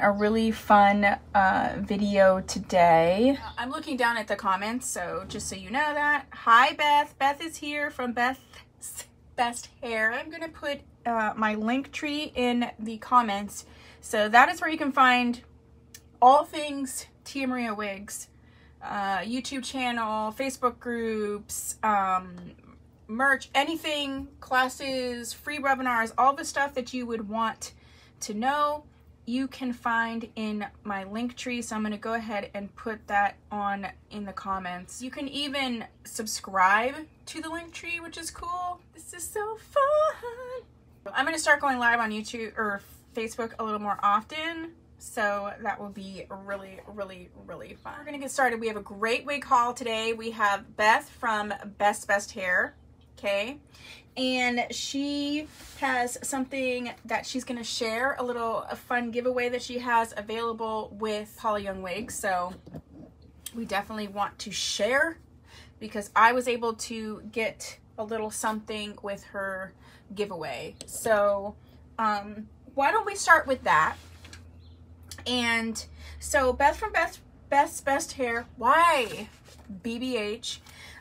a really fun uh, video today. I'm looking down at the comments, so just so you know that. Hi, Beth. Beth is here from Beth's Best Hair. I'm going to put uh, my link tree in the comments. So that is where you can find all things Tia Maria Wigs. Uh, YouTube channel, Facebook groups, um, merch, anything, classes, free webinars, all the stuff that you would want to know, you can find in my link tree. So I'm going to go ahead and put that on in the comments. You can even subscribe to the link tree, which is cool. This is so fun. I'm going to start going live on YouTube or Facebook a little more often. So that will be really, really, really fun. We're going to get started. We have a great wig haul today. We have Beth from Beth's Best Hair okay? And she has something that she's gonna share, a little a fun giveaway that she has available with Paula Young Wigs. So we definitely want to share because I was able to get a little something with her giveaway. So um, why don't we start with that? And so Beth from Best Best Best Hair, why BBH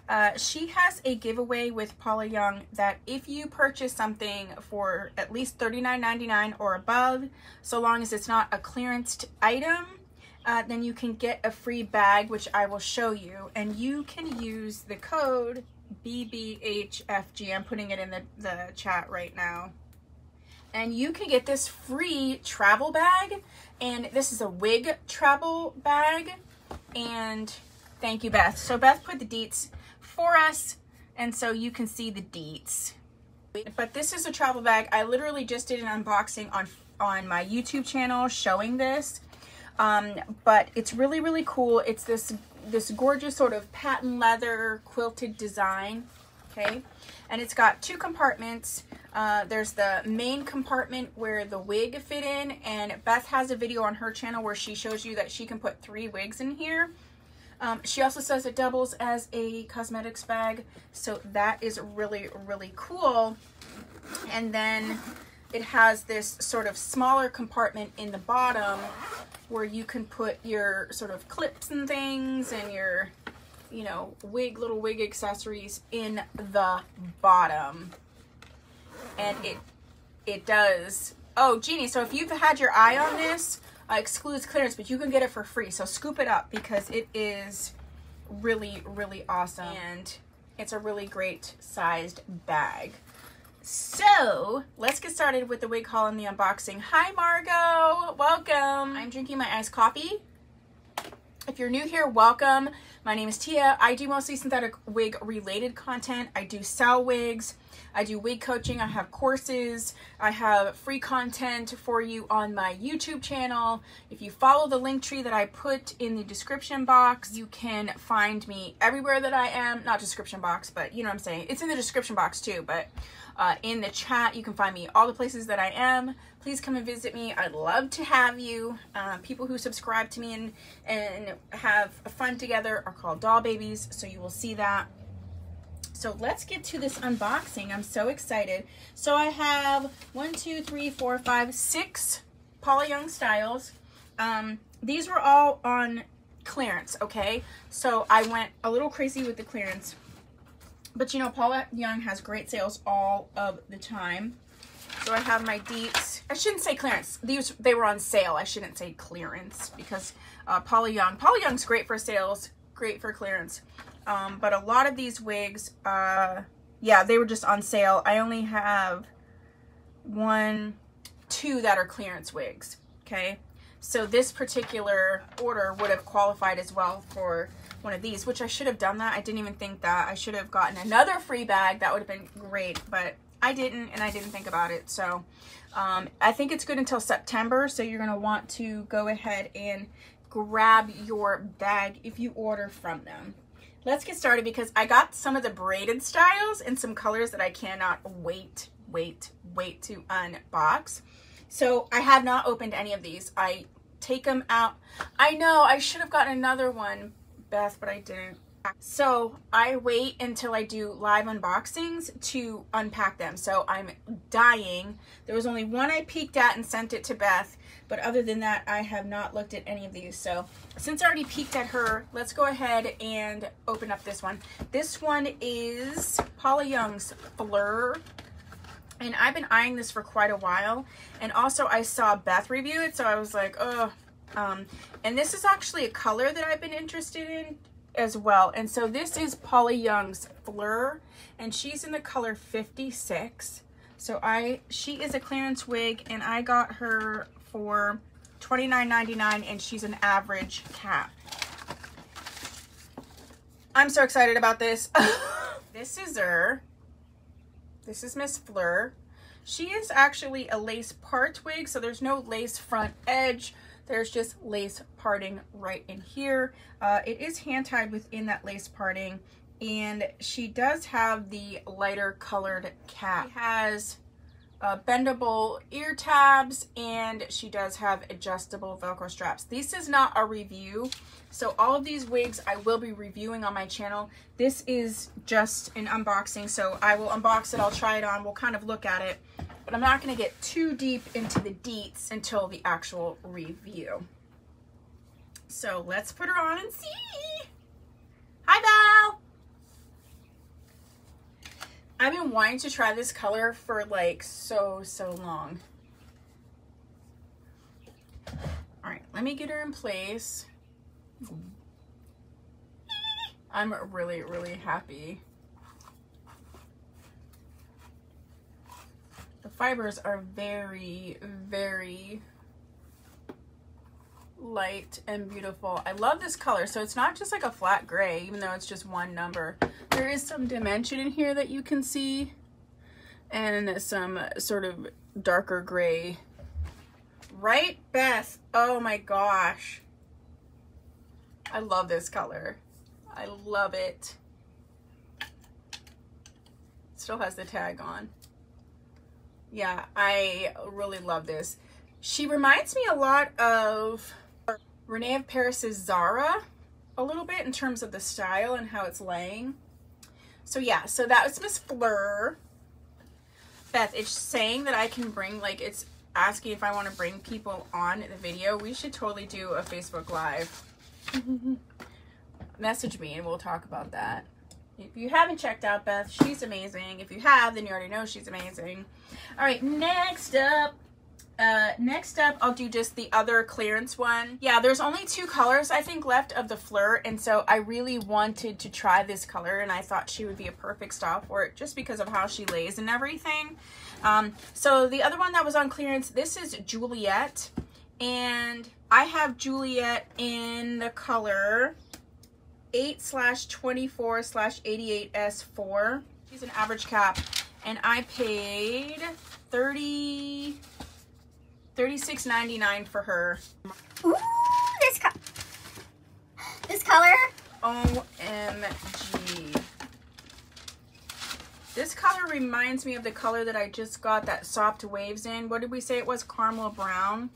uh, she has a giveaway with Paula Young that if you purchase something for at least $39.99 or above, so long as it's not a clearanced item, uh, then you can get a free bag, which I will show you. And you can use the code BBHFG. I'm putting it in the, the chat right now. And you can get this free travel bag. And this is a wig travel bag. And thank you, Beth. So Beth put the deets for us. And so you can see the deets. But this is a travel bag. I literally just did an unboxing on, on my YouTube channel showing this. Um, but it's really, really cool. It's this, this gorgeous sort of patent leather quilted design. Okay. And it's got two compartments. Uh, there's the main compartment where the wig fit in and Beth has a video on her channel where she shows you that she can put three wigs in here. Um, she also says it doubles as a cosmetics bag, so that is really, really cool. And then it has this sort of smaller compartment in the bottom where you can put your sort of clips and things and your, you know, wig, little wig accessories in the bottom. And it, it does, oh, Jeannie, so if you've had your eye on this, uh, excludes clearance, but you can get it for free. So scoop it up because it is really, really awesome. And it's a really great sized bag. So let's get started with the wig haul and the unboxing. Hi, Margot. Welcome. I'm drinking my iced coffee. If you're new here, welcome. My name is Tia. I do mostly synthetic wig related content. I do sell wigs. I do wig coaching. I have courses. I have free content for you on my YouTube channel. If you follow the link tree that I put in the description box, you can find me everywhere that I am. Not description box, but you know what I'm saying. It's in the description box too, but uh, in the chat, you can find me all the places that I am. Please come and visit me. I'd love to have you. Uh, people who subscribe to me and, and have fun together are called doll babies, so you will see that. So let's get to this unboxing. I'm so excited. So I have one, two, three, four, five, six Paula Young styles. Um, these were all on clearance, okay? So I went a little crazy with the clearance. But you know, Paula Young has great sales all of the time. So I have my deets. I shouldn't say clearance. These They were on sale. I shouldn't say clearance because uh, Paula Young. Paula Young's great for sales, great for clearance. Um, but a lot of these wigs, uh, yeah, they were just on sale. I only have one, two that are clearance wigs, okay? So this particular order would have qualified as well for one of these, which I should have done that. I didn't even think that. I should have gotten another free bag. That would have been great, but I didn't, and I didn't think about it. So um, I think it's good until September, so you're going to want to go ahead and grab your bag if you order from them let's get started because I got some of the braided styles and some colors that I cannot wait, wait, wait to unbox. So I have not opened any of these. I take them out. I know I should have gotten another one, Beth, but I didn't. So I wait until I do live unboxings to unpack them. So I'm dying. There was only one I peeked at and sent it to Beth. But other than that, I have not looked at any of these. So since I already peeked at her, let's go ahead and open up this one. This one is Paula Young's Fleur. And I've been eyeing this for quite a while. And also I saw Beth review it. So I was like, oh, um, and this is actually a color that I've been interested in as well. And so this is Paula Young's Fleur, and she's in the color 56. So I, she is a clearance wig, and I got her for $29.99, and she's an average cap. I'm so excited about this. this is her. This is Miss Fleur. She is actually a lace part wig, so there's no lace front edge. There's just lace parting right in here. Uh, it is hand tied within that lace parting and she does have the lighter colored cap. She has uh, bendable ear tabs and she does have adjustable velcro straps this is not a review so all of these wigs i will be reviewing on my channel this is just an unboxing so i will unbox it i'll try it on we'll kind of look at it but I'm not going to get too deep into the deets until the actual review. So let's put her on and see. Hi, Val. I've been wanting to try this color for like so, so long. All right, let me get her in place. I'm really, really happy The fibers are very, very light and beautiful. I love this color. So it's not just like a flat gray, even though it's just one number. There is some dimension in here that you can see and some sort of darker gray. Right, Beth? Oh my gosh. I love this color. I love it. Still has the tag on. Yeah, I really love this. She reminds me a lot of Renee of Paris's Zara a little bit in terms of the style and how it's laying. So yeah, so that was Miss Fleur. Beth, it's saying that I can bring, like, it's asking if I want to bring people on the video. We should totally do a Facebook Live. Message me and we'll talk about that. If you haven't checked out Beth, she's amazing. If you have, then you already know she's amazing. All right, next up, uh, next up, I'll do just the other clearance one. Yeah, there's only two colors, I think, left of the Fleur, and so I really wanted to try this color, and I thought she would be a perfect style for it just because of how she lays and everything. Um, so the other one that was on clearance, this is Juliet, and I have Juliet in the color 8 slash 24 slash 88S4. She's an average cap. And I paid 30 36.99 for her. Ooh, this co this color. OMG. This color reminds me of the color that I just got that soft waves in. What did we say it was? Caramel brown.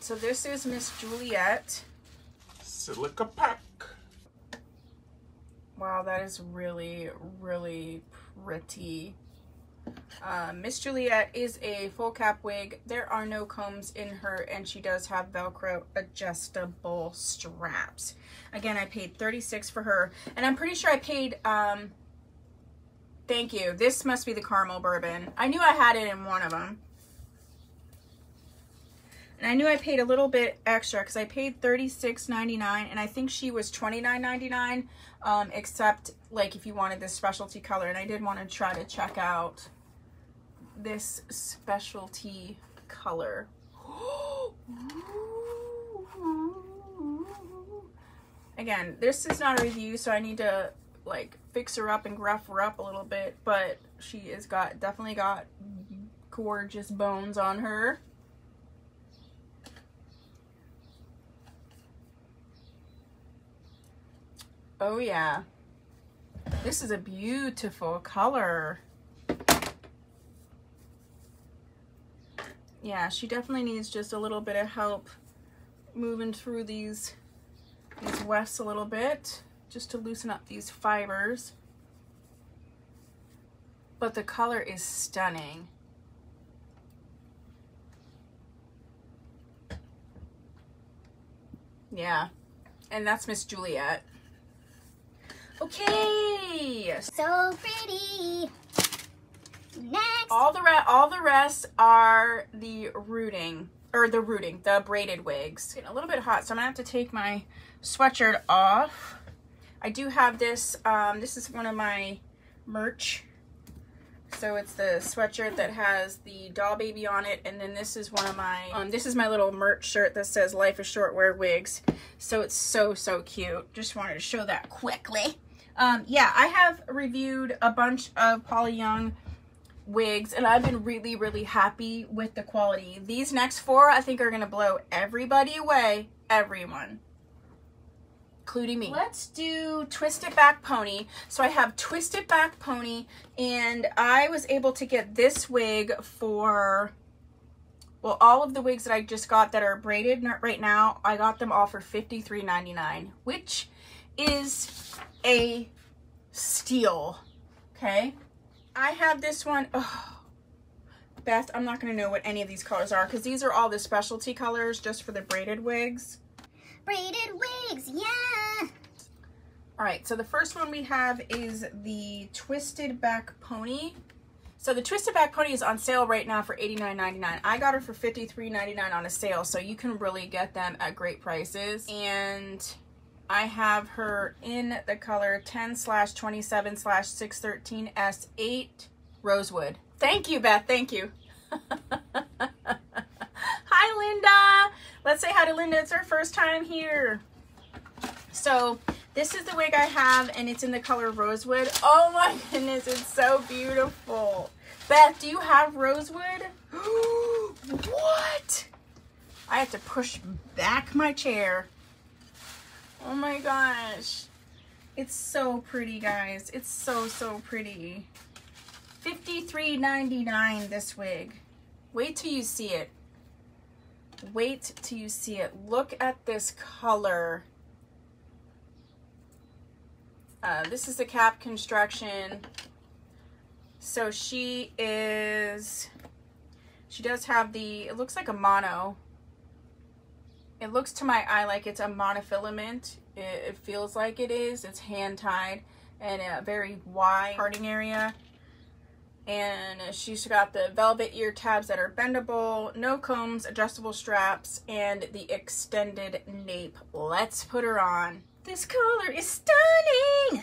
So this is Miss Juliet. Silica pack. Wow, that is really, really pretty. Uh, Miss Juliet is a full cap wig. There are no combs in her and she does have Velcro adjustable straps. Again, I paid 36 for her and I'm pretty sure I paid, um, thank you. This must be the caramel bourbon. I knew I had it in one of them. And I knew I paid a little bit extra because I paid $36.99 and I think she was $29.99 um, except like if you wanted this specialty color. And I did want to try to check out this specialty color. Again, this is not a review, so I need to like fix her up and gruff her up a little bit, but she has got definitely got gorgeous bones on her. Oh yeah. This is a beautiful color. Yeah, she definitely needs just a little bit of help moving through these, these wefts a little bit just to loosen up these fibers. But the color is stunning. Yeah, and that's Miss Juliet. Okay. So pretty. Next. All the re- all the rest are the rooting or the rooting, the braided wigs. It's getting a little bit hot, so I'm gonna have to take my sweatshirt off. I do have this. Um, this is one of my merch. So it's the sweatshirt that has the doll baby on it, and then this is one of my. Um, this is my little merch shirt that says "Life is Short, Wear Wigs." So it's so so cute. Just wanted to show that quickly. Um, yeah, I have reviewed a bunch of Paula Young wigs and I've been really, really happy with the quality. These next four I think are going to blow everybody away. Everyone. Including me. Let's do Twisted Back Pony. So I have Twisted Back Pony and I was able to get this wig for well, all of the wigs that I just got that are braided right now, I got them all for $53.99, which is a steal. Okay. I have this one. Oh, Beth, I'm not going to know what any of these colors are because these are all the specialty colors just for the braided wigs. Braided wigs, yeah. All right, so the first one we have is the Twisted Back Pony. So the Twisted Back Pony is on sale right now for $89.99. I got her for $53.99 on a sale, so you can really get them at great prices. And I have her in the color 10 slash 27 slash 613 S8 Rosewood. Thank you, Beth. Thank you. hi, Linda. Let's say hi to Linda. It's her first time here. So this is the wig I have, and it's in the color Rosewood. Oh my goodness, it's so beautiful. Beth, do you have Rosewood? what? I have to push back my chair. Oh my gosh. It's so pretty, guys. It's so, so pretty. $53.99 this wig. Wait till you see it. Wait till you see it. Look at this color. Uh, this is the cap construction. So she is, she does have the, it looks like a mono it looks to my eye like it's a monofilament. It, it feels like it is. It's hand tied and a very wide parting area. And she's got the velvet ear tabs that are bendable, no combs, adjustable straps, and the extended nape. Let's put her on. This color is stunning.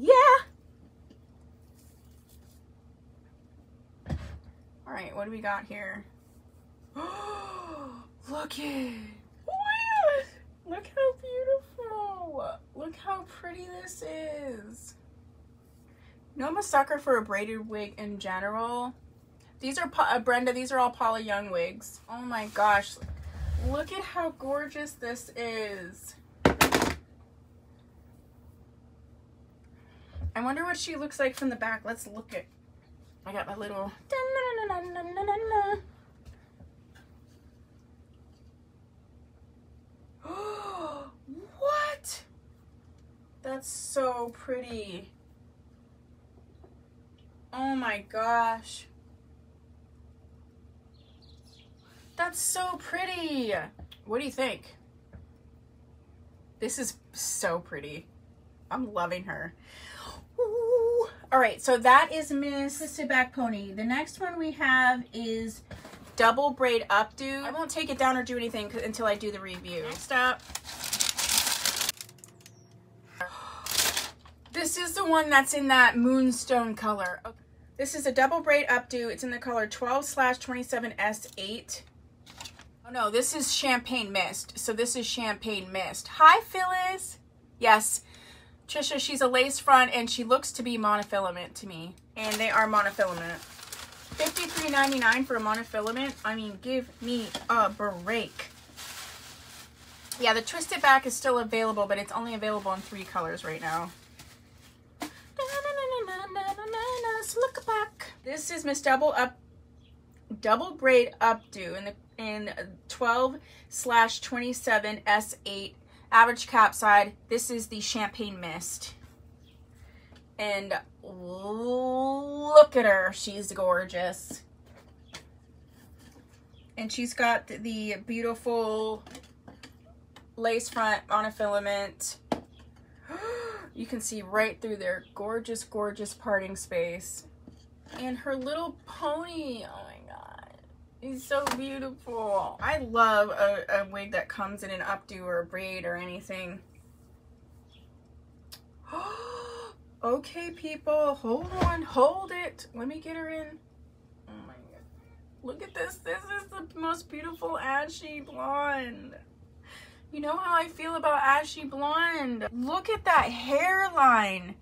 Yeah. All right, what do we got here? Look it. Look how beautiful. Look how pretty this is. Know I'm a sucker for a braided wig in general. These are, uh, Brenda, these are all Paula Young wigs. Oh my gosh. Look at how gorgeous this is. I wonder what she looks like from the back. Let's look at, I got my little, what? That's so pretty. Oh my gosh. That's so pretty. What do you think? This is so pretty. I'm loving her. Ooh. All right, so that is Miss Twisted Back Pony. The next one we have is double braid updo. I won't take it down or do anything until I do the review. Next up, this is the one that's in that moonstone color. Okay. This is a double braid updo. It's in the color 12 slash 27 S8. Oh no, this is Champagne Mist. So this is Champagne Mist. Hi, Phyllis. Yes, Trisha, she's a lace front and she looks to be monofilament to me. And they are monofilament. $53.99 for a monofilament. I mean, give me a break. Yeah, the Twisted Back is still available, but it's only available in three colors right now. Look back. This is Miss Double Up double braid updo in the in 12 slash 27 S8 average cap side. This is the Champagne Mist. And look at her. She's gorgeous. And she's got the beautiful lace front monofilament. You can see right through their gorgeous, gorgeous parting space. And her little pony. Oh my god. He's so beautiful. I love a, a wig that comes in an updo or a braid or anything. okay, people. Hold on. Hold it. Let me get her in. Oh my god. Look at this. This is the most beautiful ashy blonde. You know how I feel about ashy blonde. Look at that hairline.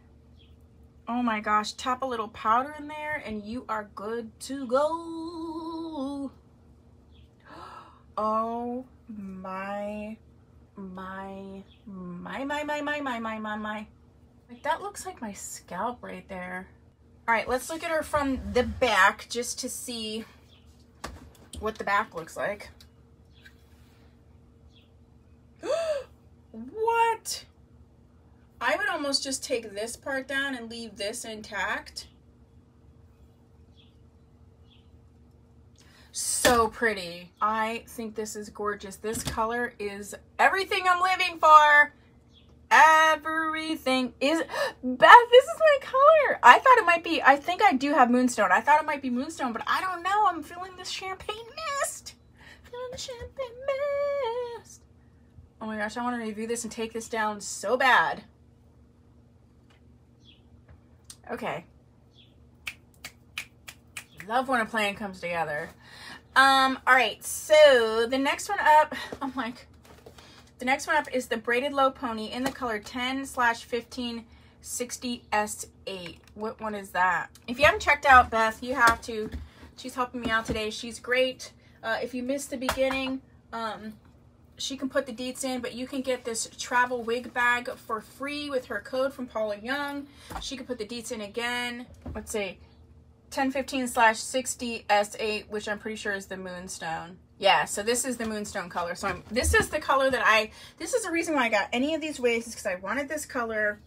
Oh my gosh, tap a little powder in there and you are good to go. Oh my, my, my, my, my, my, my, my, my, my. Like that looks like my scalp right there. All right, let's look at her from the back just to see what the back looks like. what? I would almost just take this part down and leave this intact. So pretty. I think this is gorgeous. This color is everything I'm living for. Everything is Beth, this is my color. I thought it might be, I think I do have Moonstone. I thought it might be Moonstone, but I don't know. I'm feeling this champagne mist. Feeling the champagne mist. Oh my gosh, I want to review this and take this down so bad. Okay. Love when a plan comes together. Um, all right, so the next one up, I'm like, the next one up is the braided low pony in the color 10 slash 1560 S8. What one is that? If you haven't checked out Beth, you have to. She's helping me out today. She's great. Uh, if you missed the beginning, um, she can put the deets in, but you can get this travel wig bag for free with her code from Paula Young. She can put the deets in again. Let's see. 1015 slash 60 S8, which I'm pretty sure is the Moonstone. Yeah, so this is the Moonstone color. So I'm, this is the color that I, this is the reason why I got any of these wigs, is because I wanted this color.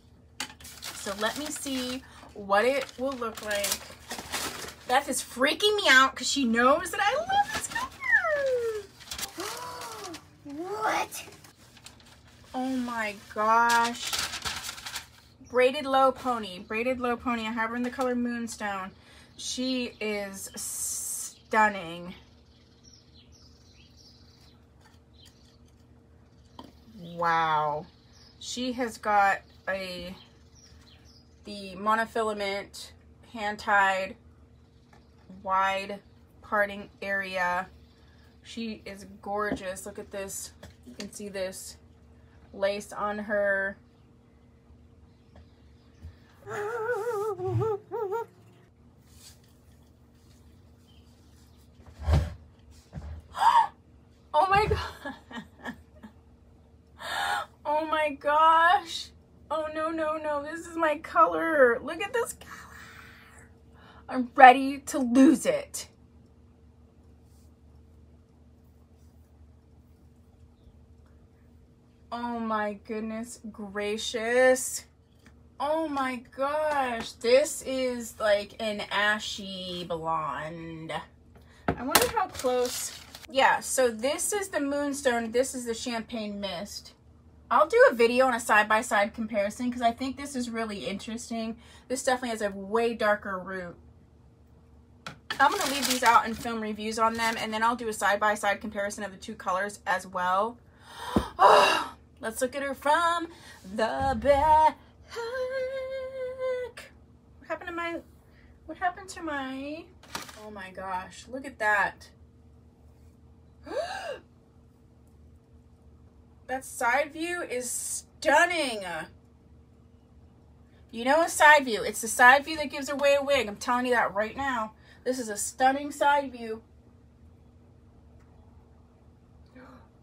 So let me see what it will look like. Beth is freaking me out because she knows that I love this color. What? Oh my gosh. Braided low pony. Braided low pony. I have her in the color Moonstone. She is stunning. Wow. She has got a the monofilament hand tied wide parting area. She is gorgeous. Look at this. You can see this lace on her. Oh my god. Oh my gosh. Oh no, no, no. This is my color. Look at this color. I'm ready to lose it. Oh my goodness gracious. Oh my gosh. This is like an ashy blonde. I wonder how close. Yeah, so this is the Moonstone. This is the Champagne Mist. I'll do a video on a side-by-side -side comparison because I think this is really interesting. This definitely has a way darker root. I'm going to leave these out and film reviews on them, and then I'll do a side-by-side -side comparison of the two colors as well. Oh, Let's look at her from the back. What happened to my... What happened to my... Oh my gosh, look at that. that side view is stunning. You know a side view. It's the side view that gives away a wig. I'm telling you that right now. This is a stunning side view.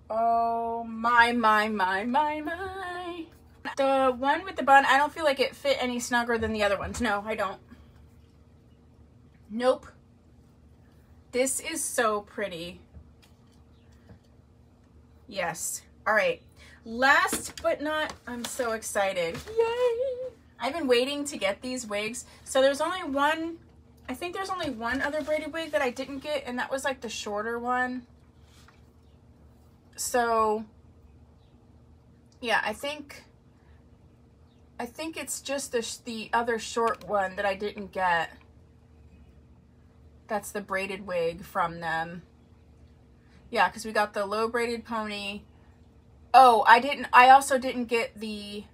Oh my, my, my, my, my. The one with the bun, I don't feel like it fit any snugger than the other ones. No, I don't. Nope. This is so pretty. Yes. All right. Last but not, I'm so excited. Yay! I've been waiting to get these wigs. So there's only one, I think there's only one other braided wig that I didn't get, and that was like the shorter one. So, yeah, I think, I think it's just the, the other short one that I didn't get. That's the braided wig from them. Yeah, because we got the low braided pony. Oh, I didn't, I also didn't get the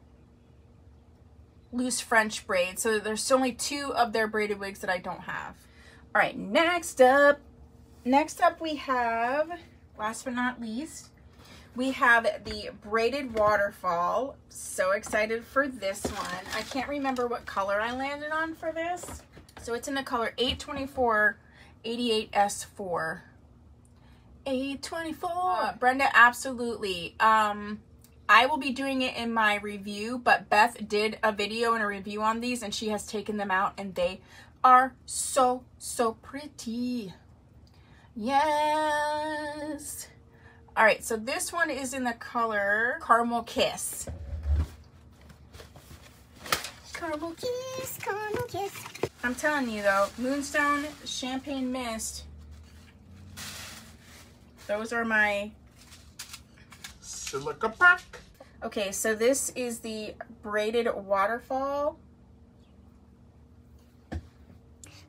loose French braid. So there's only two of their braided wigs that I don't have. All right, next up, next up we have, last but not least, we have the braided waterfall. So excited for this one. I can't remember what color I landed on for this. So it's in the color 824 88S4. 824. Uh, Brenda, absolutely. Um, I will be doing it in my review, but Beth did a video and a review on these and she has taken them out and they are so, so pretty. Yes. All right, so this one is in the color Caramel Kiss. Caramel kiss, caramel kiss. I'm telling you though, Moonstone Champagne Mist, those are my Silica pack. Okay, so this is the braided waterfall.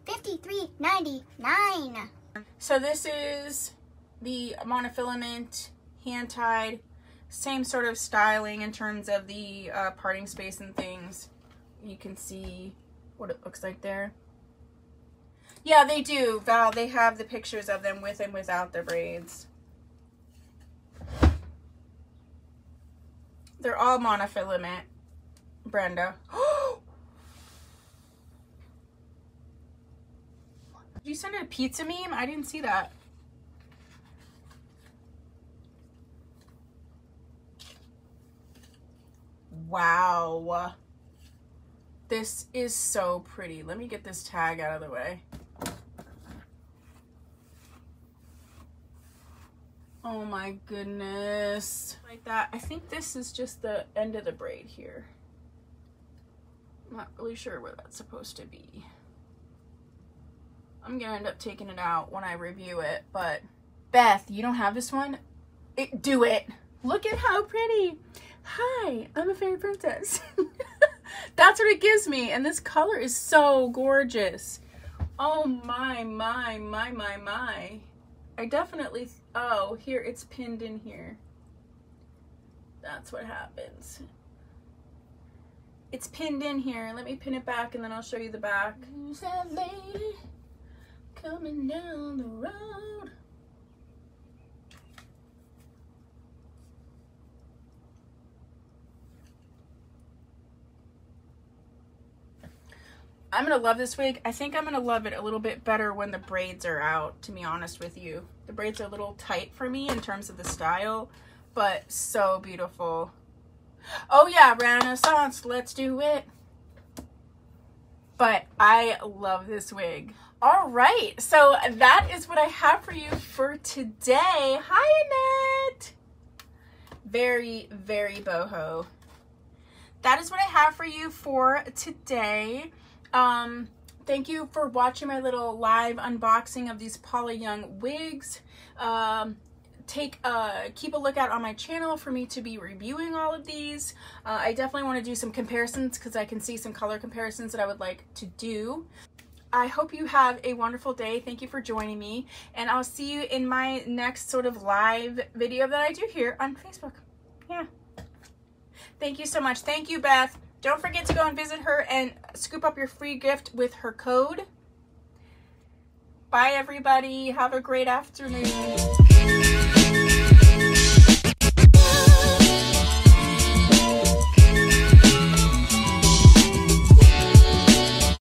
Fifty-three ninety-nine. So this is the monofilament hand tied, same sort of styling in terms of the uh, parting space and things. You can see what it looks like there. Yeah, they do, Val. They have the pictures of them with and without the braids. They're all monofilament, Brenda. Did you send a pizza meme? I didn't see that. Wow. This is so pretty. Let me get this tag out of the way. Oh my goodness. Like that. I think this is just the end of the braid here. I'm not really sure where that's supposed to be. I'm gonna end up taking it out when I review it, but Beth, you don't have this one? It, do it. Look at how pretty. Hi, I'm a fairy princess. That's what it gives me. And this color is so gorgeous. Oh my, my, my, my, my. I definitely, oh, here, it's pinned in here. That's what happens. It's pinned in here. Let me pin it back and then I'll show you the back. Coming down the road? I'm gonna love this wig. I think I'm gonna love it a little bit better when the braids are out, to be honest with you. The braids are a little tight for me in terms of the style, but so beautiful. Oh yeah, Renaissance, let's do it. But I love this wig. All right, so that is what I have for you for today. Hi, Annette. Very, very boho. That is what I have for you for today. Um, thank you for watching my little live unboxing of these Paula Young wigs. Um, take uh keep a lookout on my channel for me to be reviewing all of these. Uh, i definitely want to do some comparisons because i can see some color comparisons that i would like to do. I hope you have a wonderful day. Thank you for joining me and i'll see you in my next sort of live video that i do here on facebook. Yeah. Thank you so much. Thank you beth don't forget to go and visit her and scoop up your free gift with her code. Bye, everybody. Have a great afternoon.